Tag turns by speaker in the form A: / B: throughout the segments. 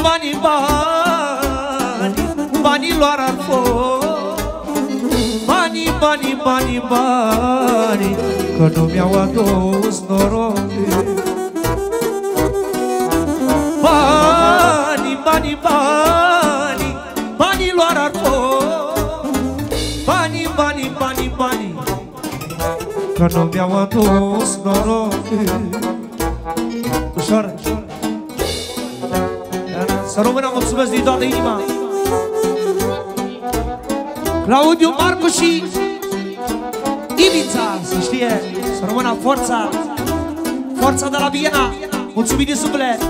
A: Banii, banii, bani Banii lor ar fost Banii, banii, banii, bani Că nu mi-au adus noroc. Banii, banii, bani Banii lor ar fost Banii, banii, banii, banii Că nu mi-au adus noroc. Ușor Să rămână, mulțumesc din toată inima. Claudiu, Marcu și Ivița, să știe Să rămână forța Forța de la Viena. Mulțumim din suflet.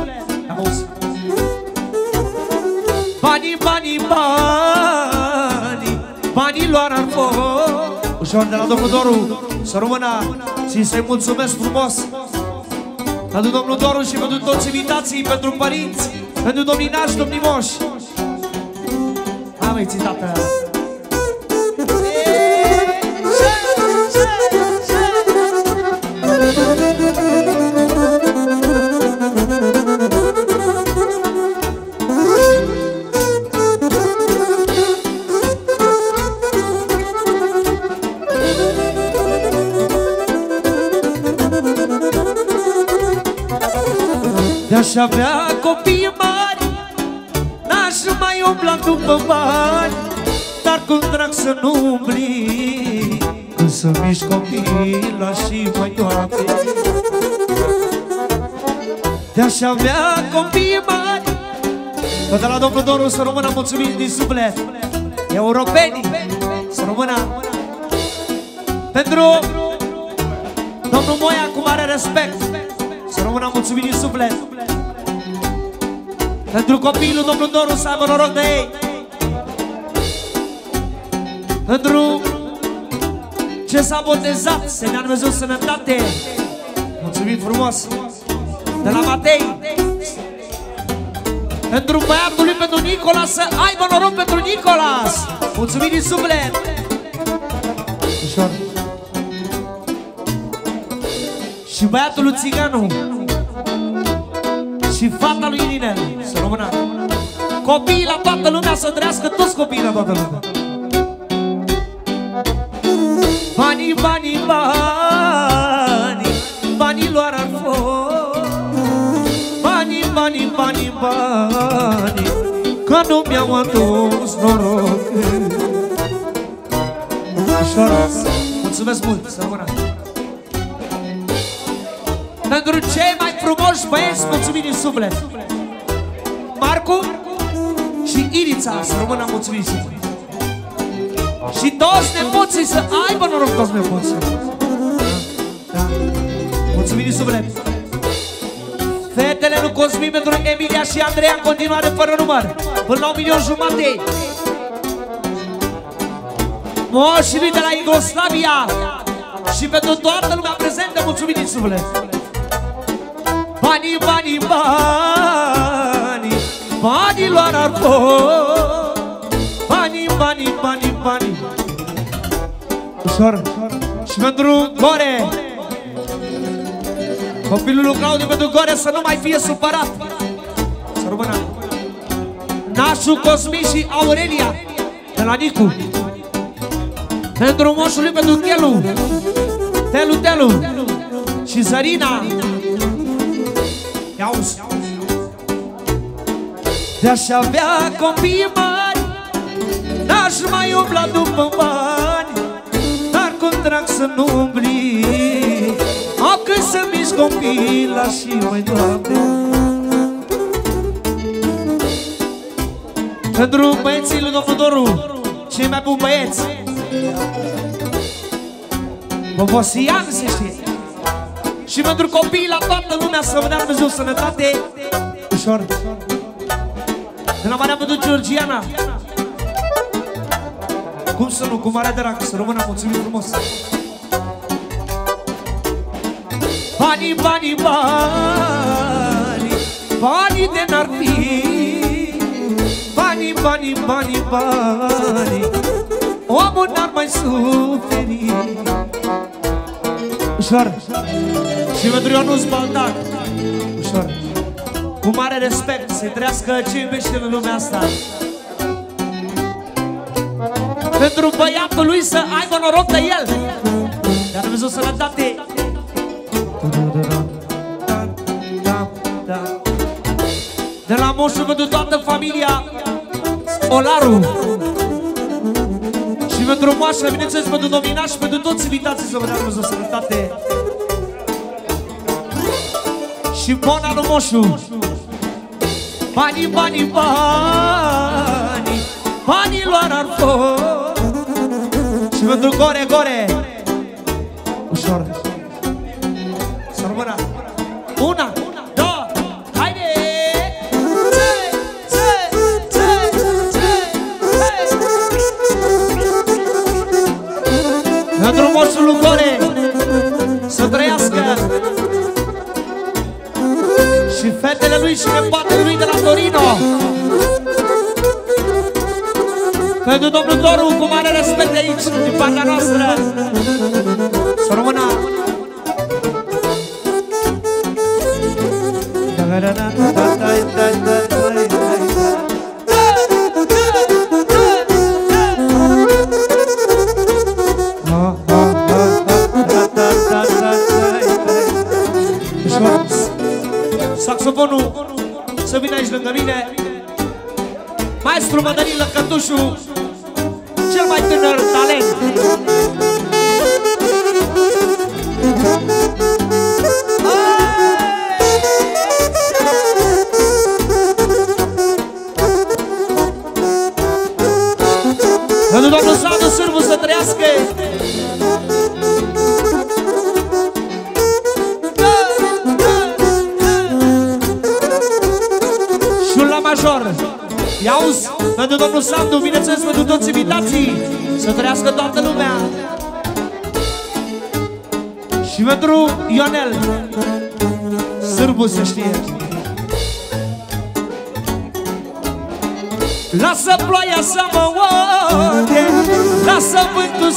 A: Auzi. Banii, banii, banii Banii lor ar fost Ușor de la domnul Doru Să rămână. Și să-i mulțumesc frumos. Pentru domnul Doru și pentru toți invitații Pentru părinți Pentru domnii nași, domnii moși. Am ții, tată De-aș avea copii mari N-aș mai umbla după bani. Dar cum drag să nu umbli Când să miști copila și mai toate De-aș avea copii mari Tot de la domnul Doru să rămână mulțumit din suflet. Europenii să rămână. Pentru domnul Moia cu mare respect Să rămână mulțumit din suflet. Pentru copilul domnul Doru să aibă noroc de ei. Pentru ce s-a botezat Să ne-a Dumnezeu sănătate Mulțumim frumos. De la Matei. Pentru băiatul lui, pentru Nicolas Să aibă noroc pentru Nicolas. Mulțumim din suflet. Ușor Și băiatul lui Țiganu. Și fata lui Irinel Să rămână. Copiii la toată lumea să trăiască toți copiii la toată lumea. Banii, banii, banii Banii lor ar Banii, banii, banii, banii Că nu mi-au adus noroc. Ușor Mulțumesc mult, să rămână pentru cei mai frumoși băieți, mulțumim din suflet. Marcu și Irița, să rămână mulțumim din suflet. Și toți nepoții să aibă noroc toți nepoții. Da. Mulțumim din suflet. Fetele lui Cosmin pentru Emilia și Andreea în continuare fără număr. Până la un milion jumate. Moșii de la Iugoslavia Și pentru toată lumea prezentă, mulțumim din suflet Banii, banii, banii Banii lor ar Banii, banii, banii, banii Ușor. Și pentru Gore. Copilul lui Claudiu pentru Gore să nu mai fie supărat. Să rămână. Nașul Cosmin și Aurelia De la Nicu. Pentru moșul lui pentru Telu. Telu, Telu. Și Zărina Iauzi De-aș avea copii mari N-aș mai umbla după bani Dar cu drag să nu umbli? O cât să miști copila și mai doamne Pentru băieții lui domnul Doru Cei mai buni băieți. Bobosian se știe și pentru copii la toată lumea să vă dea Dumnezeu sănătate. Ușor. De la Maria pentru Georgiana. Cum să nu, cu mare drag Să rămână mulțumim frumos. Banii, banii, banii Banii de n-ar fi. Banii, banii, banii, banii Omul n-ar mai suferi. Ușor Și pentru Ionuț Baldac. Ușor. Cu mare respect Să-i trăiască ce iubește în lumea asta. Pentru băiatul lui să aibă noroc de el. Dar Dumnezeu sănătate De la moșul pentru toată familia Olaru Și pentru moașă, bineînțeles, pentru domina și pentru toți invitații să vă dea Dumnezeu sănătate Și bona lui moșu. Banii, banii, banii Banii luar ar Și pentru gore, gore. Ușor. Să rămână. Una Pentru moșul lui Gore Să trăiască fetele lui și nepoatele lui de la Torino. Pentru domnul Doru cu mare respect de aici Din partea noastră. Să rămână. Da, da, da, da, da, da, da, do Chu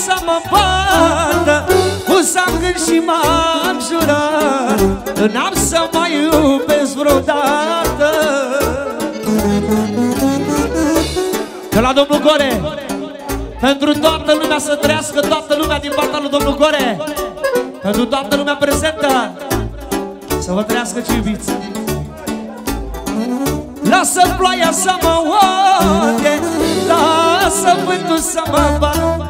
A: să mă bată Pusam gând și m-am jurat N-am să mai iubesc vreodată. De la domnul Gore Pentru toată lumea să trăiască Toată lumea din partea lui domnul Gore Pentru toată lumea prezentă Să vă trăiască ce iubiți. Lasă ploaia să mă oade Lasă vântul să mă bat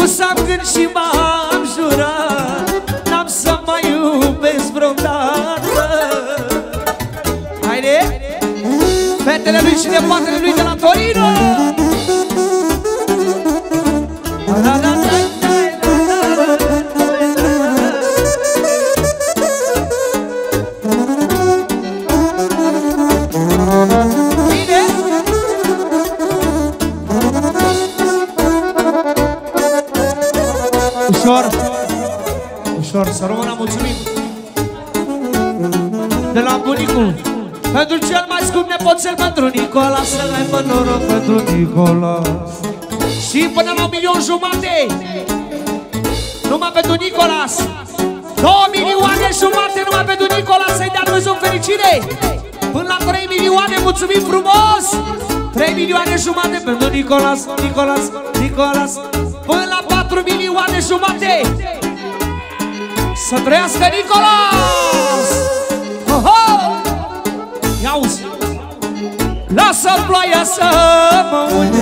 A: Pusam gând și m-am jurat N-am să mai iubesc vreodată Haide! Fetele lui și nepoatele lui de la Torino pentru Nicola Și până la un milion jumate. Numai pentru Nicolas. Două milioane jumate numai pentru Nicolas Să-i dea Dumnezeu fericire. Până la 3 milioane, mulțumim frumos. 3 milioane jumate pentru Nicolas, Nicolas, Nicolas. Până la 4 milioane jumate. Să trăiască Nicolas! Lasă ploaia să mă uite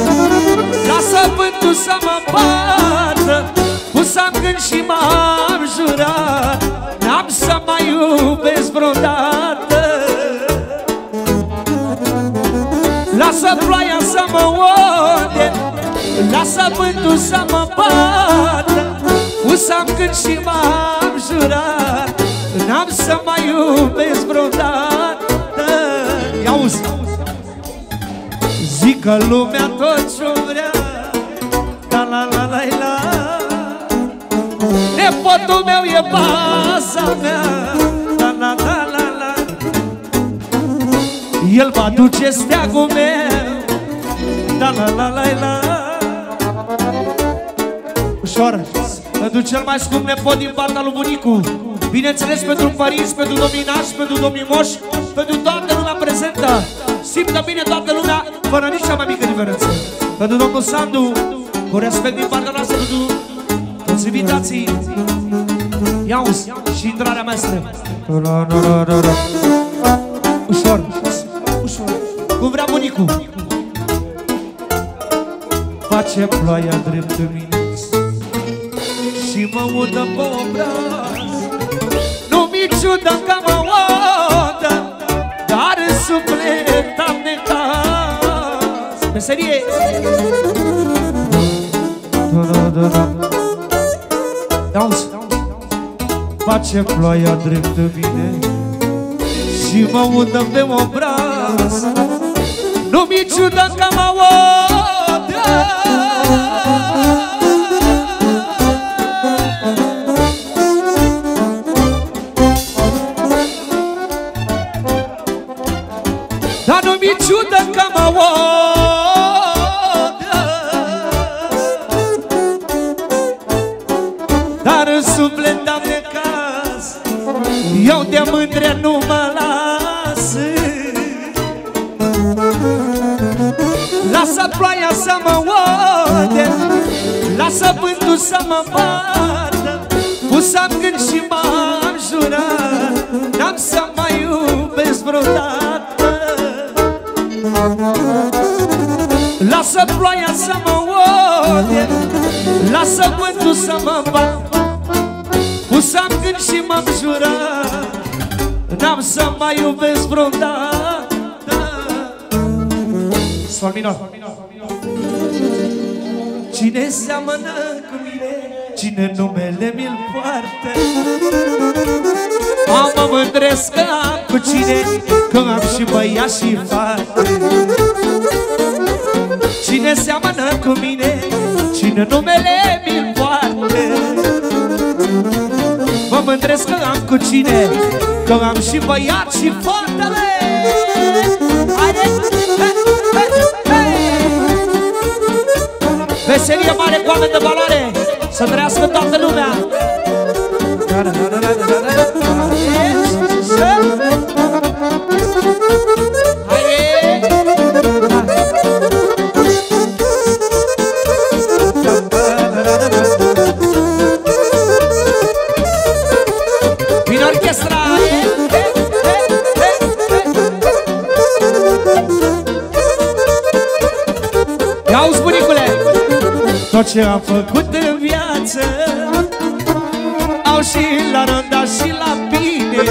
A: Lasă vântul să mă bată Pusam gând și m-am jurat N-am să mai iubesc vreodată. Lasă ploaia să mă uite Lasă vântul să mă bată Pusam gând și m-am jurat N-am să mai iubesc vreodată. Ia-uzi Zic că lumea tot ce vrea. La la la la la. Nepotul meu e baza mea. La la la la la. El va duce steagul meu. La la la la la. Ușor. Pentru cel mai scump nepot din partea lui bunicu. Bineînțeles pentru părinți, pentru dominași, pentru domnii moși Pentru toată lumea prezentă. Simtă bine toată lumea Fără nici cea mai mică diferență. Pentru domnul Sandu Cu respect din partea noastră Pentru toți invitații. Ia și intrarea maestră. Ușor Ușor. Cum vrea bunicul. Face ploaia drept în mine Și mă udă pe obraz. Nu mi ciudă că mă odă Dar în suflet am necaz Meserie Auzi Face ploaia drept în mine Și mă udă pe obraz. Nu mi ciudă că mă odă în suflet am necaz Eu de mândre nu mă las. Lasă ploaia să mă ode Lasă vântul să mă bată. Pusam gând și m-am jurat N-am să mai iubesc vreodată. Lasă ploaia să mă ode Lasă vântul să mă bată Pusam gând și m-am jurat N-am să mai iubesc vreodată. Sol minor. Cine seamănă cu mine Cine numele mi-l poartă? Am mă mândresc că am cu cine Că am și băiat și fată. Cine seamănă cu mine Cine numele mi-l poartă? Mă mândresc că am cu cine Că am și băiat și fată Haide! He, he, he! Veselie mare cu oameni de valoare Să trăiască toată lumea ce am făcut în viață. Au și la rând, și la bine.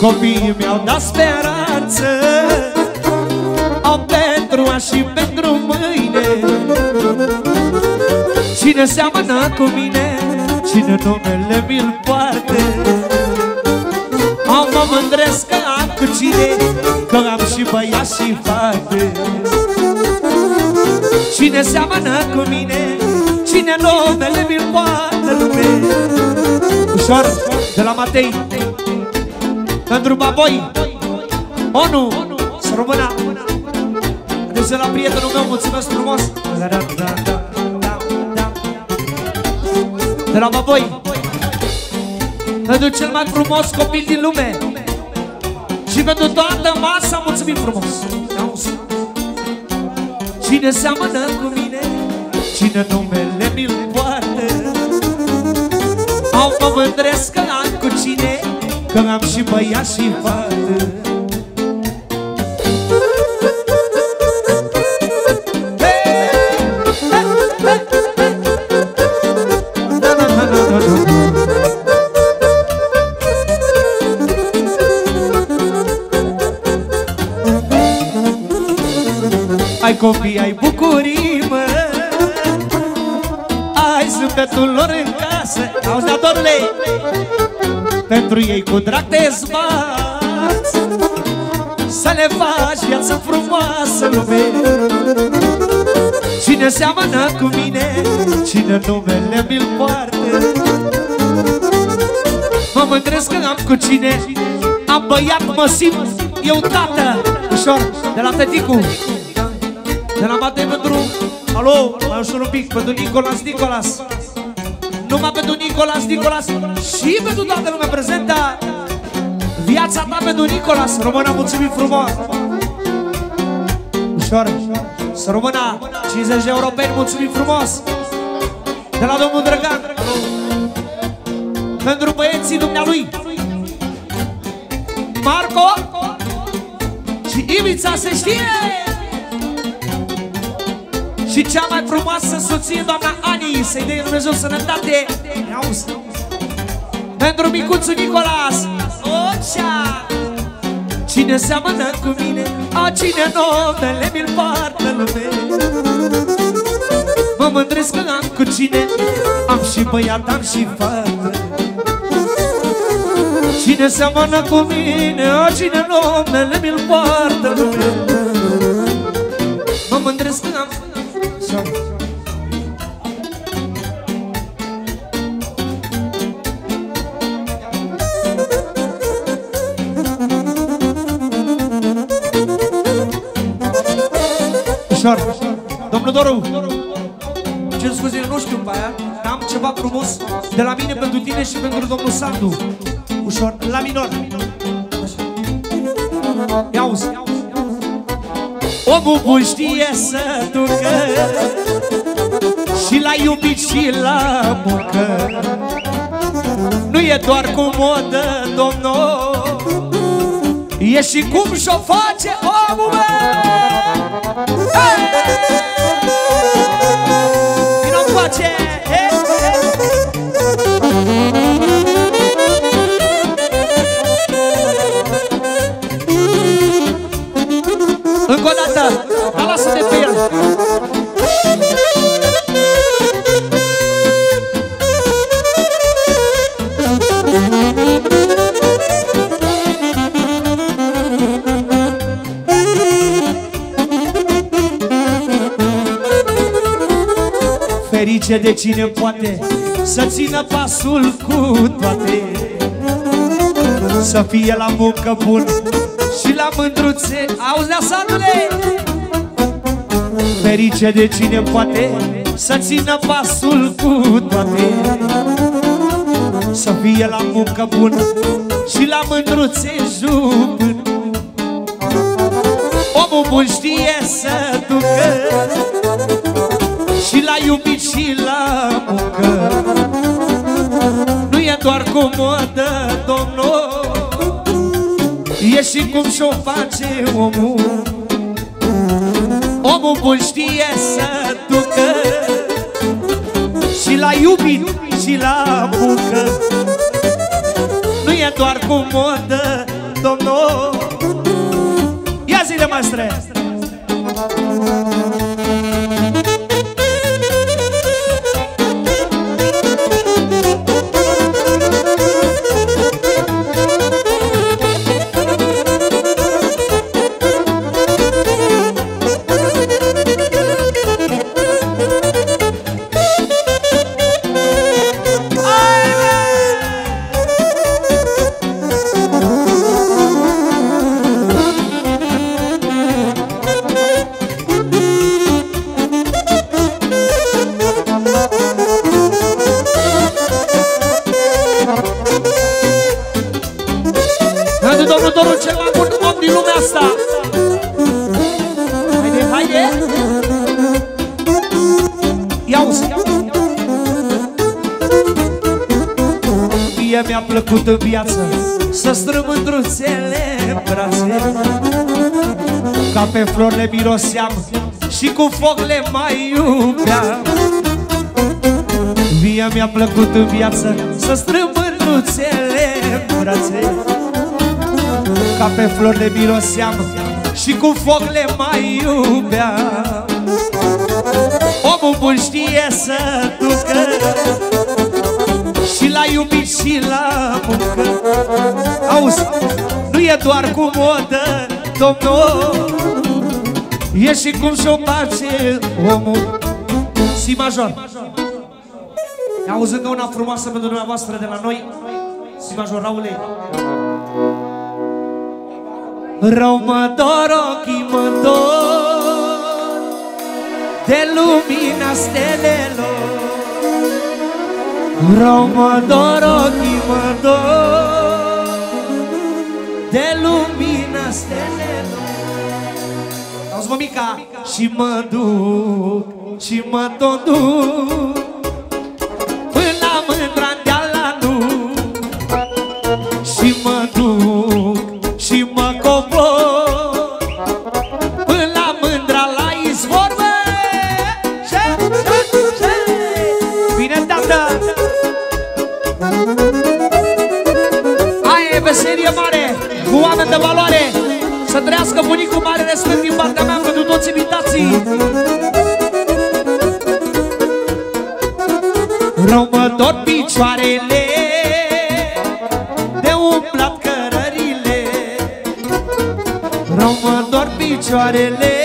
A: Copiii mi-au dat speranță. Au pentru azi și pentru mâine. Cine seamănă cu mine Cine numele mi-l poartă. Am mă mândresc că am cu cine Că am și băiat și fată Cine seamănă cu mine Cine numele mi-l poartă lume. Ușor, de la Matei. Pentru Baboi. Onu, să rămână. Deci de la prietenul meu, mulțumesc frumos. De la Baboi. Pentru cel mai frumos copil din lume. Și pentru toată masa, mulțumim frumos Cine seamănă cu mine Cine numele mi-l poartă? Au mă mândresc că am cu cine Că am și băiat și fată Ai copii, ai bucurii, mă. Ai zâmbetul lor în casă. Auzi, datorule Pentru ei cu drag te zbați. Să le faci viață frumoasă, lume. Cine seamănă cu mine Cine numele mi-l poartă. Mă mândresc că am cu cine. Am băiat, mă simt Eu tată, ușor, de la tăticu de la Matei pentru... Alo, mai ușor un pic, pentru Nicolas, Nicolas. Numai pentru Nicolas, Nicolas Și pentru toată lumea prezentă. Viața ta pentru Nicolas. Româna, mulțumim frumos. Ușor Să rămână 50 de europeni, mulțumim frumos. De la domnul Drăgan. Pentru băieții dumnealui. Marco Și Ivița se știe Și cea mai frumoasă soție, doamna Ani Să-i dea Dumnezeu sănătate. Auzi Pentru micuțul Nicolas Oșa Cine seamănă cu mine A cine numele mi-l poartă lume Mă mândresc că am cu cine Am și băiat, am și fată. Cine seamănă cu mine A cine numele mi-l poartă lume Mă mândresc că am Ușor. Domnul Doru, ce scuze, nu știu pe aia, am ceva frumos de la mine pentru tine și pentru domnul Sandu. Ușor, la minor. Ia uzi. Omul bun știe să ducă Și l-a iubit și la muncă. Nu e doar cu modă, domnul E și cum și-o face omul meu Vino face o dată. Dar lasă-te pe el. Ferice de cine poate Să țină pasul cu toate. Să fie la muncă bun. Și la mândruțe. Auzi, neasandule Ferice de cine poate Să țină pasul cu toate. Să fie la muncă bun Și la mândruțe jupân Omul bun știe să ducă și l-a iubit și la muncă. Nu e doar cu modă, domnul E și cum și-o face omul. Omul bun știe să ducă Și l-a iubit și la muncă Nu e doar cu modă, domnul. Ia zile, maestre! Mi-a plăcut în viață Să strâng mândruțele în brațe. Ca pe flori le miroseam Și cu foc le mai iubeam. Mie mi-a plăcut în viață Să strâng mândruțele în brațe. Ca pe flori le miroseam Și cu foc le mai iubeam. Omul bun știe să ducă Și l-a iubit și la muncă Auzi, nu e doar cu modă, domnul. E și cum și-o face omul. Si major. Auzi încă una frumoasă pentru dumneavoastră de la noi? Si major, Raule Rău mă dor ochii, mă dor De lumina stelelor Vreau mă dor, ochii mă dor De lumina stelelor Auzi, mămica! Și mă duc, și mă tot duc respect din partea mea pentru toți invitații. Rău mă dor picioarele De umplat cărările. Rău mă dor picioarele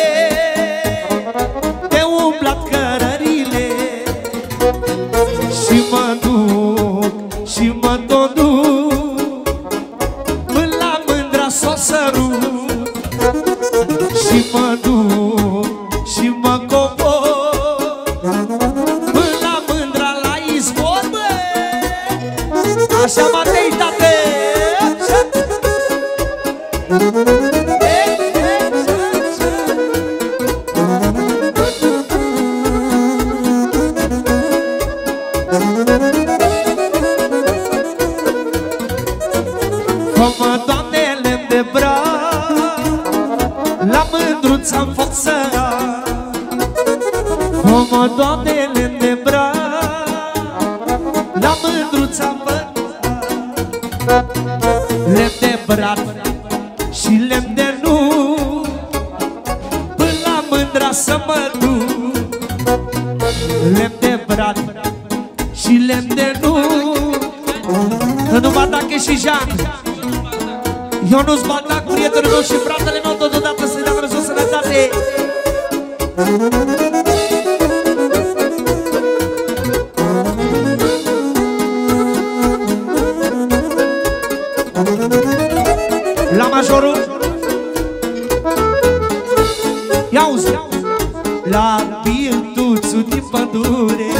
A: pădure.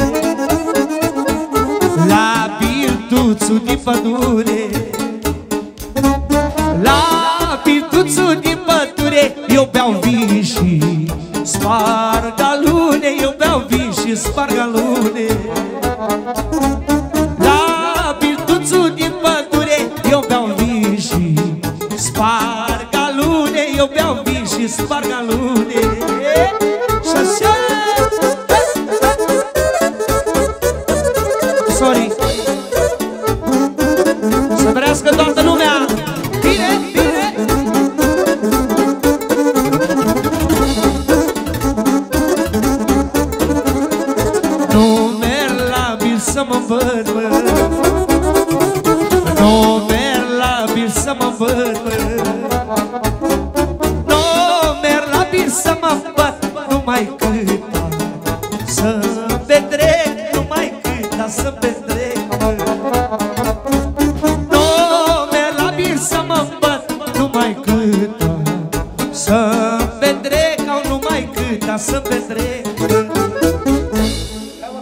A: La bilduțul din pădure.